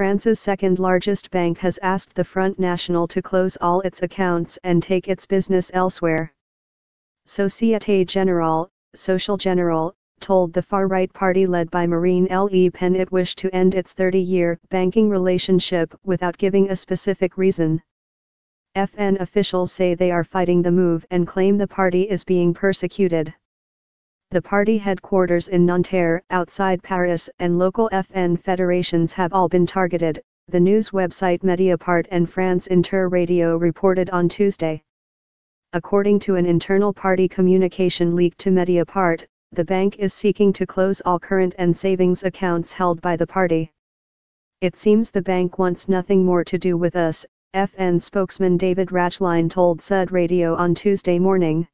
France's second largest bank has asked the Front National to close all its accounts and take its business elsewhere. Societe Generale, Societe Generale, told the far-right party led by Marine Le Pen it wished to end its 30-year banking relationship without giving a specific reason. FN officials say they are fighting the move and claim the party is being persecuted. The party headquarters in Nanterre, outside Paris, and local FN federations have all been targeted, the news website Mediapart and France Inter Radio reported on Tuesday. According to an internal party communication leaked to Mediapart, the bank is seeking to close all current and savings accounts held by the party. It seems the bank wants nothing more to do with us, FN spokesman David Rachline told Sud Radio on Tuesday morning.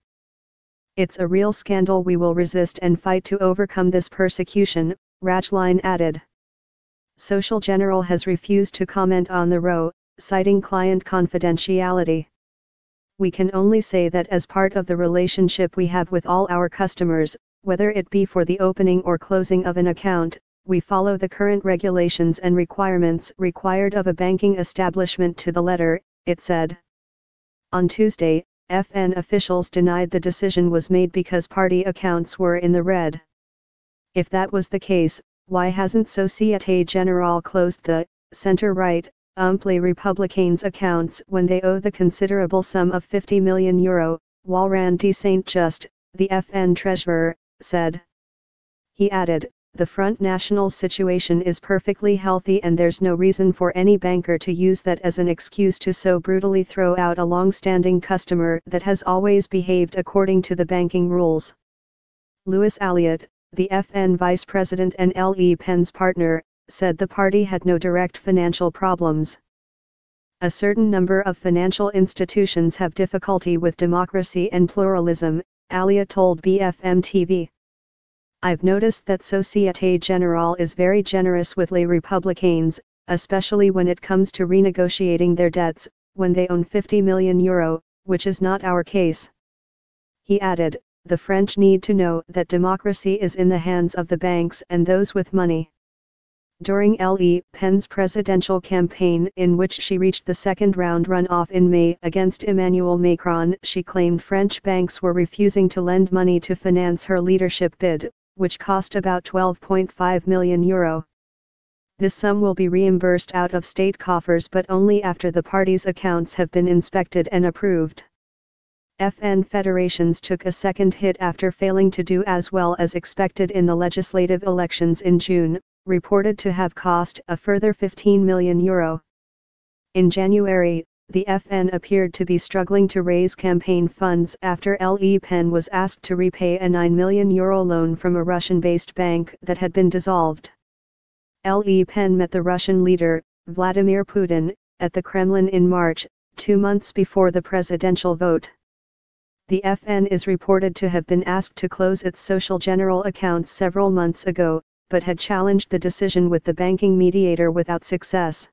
It's a real scandal we will resist and fight to overcome this persecution, Rachline added. Societe Generale has refused to comment on the row, citing client confidentiality. We can only say that as part of the relationship we have with all our customers, whether it be for the opening or closing of an account, we follow the current regulations and requirements required of a banking establishment to the letter, it said. On Tuesday, FN officials denied the decision was made because party accounts were in the red. If that was the case, why hasn't Societe Generale closed the center-right, Ump Les Républicains accounts when they owe the considerable sum of 50 million euro, Wallerand de Saint-Just, the FN treasurer, said. He added, the Front National situation is perfectly healthy and there's no reason for any banker to use that as an excuse to so brutally throw out a long-standing customer that has always behaved according to the banking rules. Louis Aliot, the FN vice president and Le Pen's partner, said the party had no direct financial problems. A certain number of financial institutions have difficulty with democracy and pluralism, Aliot told BFM TV. I've noticed that Societe Generale is very generous with Les Républicains, especially when it comes to renegotiating their debts, when they own 50 million euro, which is not our case. He added, the French need to know that democracy is in the hands of the banks and those with money. During Le Pen's presidential campaign in which she reached the second round runoff in May against Emmanuel Macron she claimed French banks were refusing to lend money to finance her leadership bid, which cost about 12.5 million euro. This sum will be reimbursed out of state coffers but only after the party's accounts have been inspected and approved. FN federations took a second hit after failing to do as well as expected in the legislative elections in June, reported to have cost a further 15 million euro. In January, the FN appeared to be struggling to raise campaign funds after Le Pen was asked to repay a 9 million euro loan from a Russian-based bank that had been dissolved. Le Pen met the Russian leader, Vladimir Putin, at the Kremlin in March, two months before the presidential vote. The FN is reported to have been asked to close its Societe Generale accounts several months ago, but had challenged the decision with the banking mediator without success.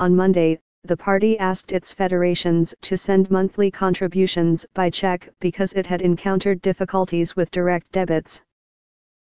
On Monday, the party asked its federations to send monthly contributions by check because it had encountered difficulties with direct debits.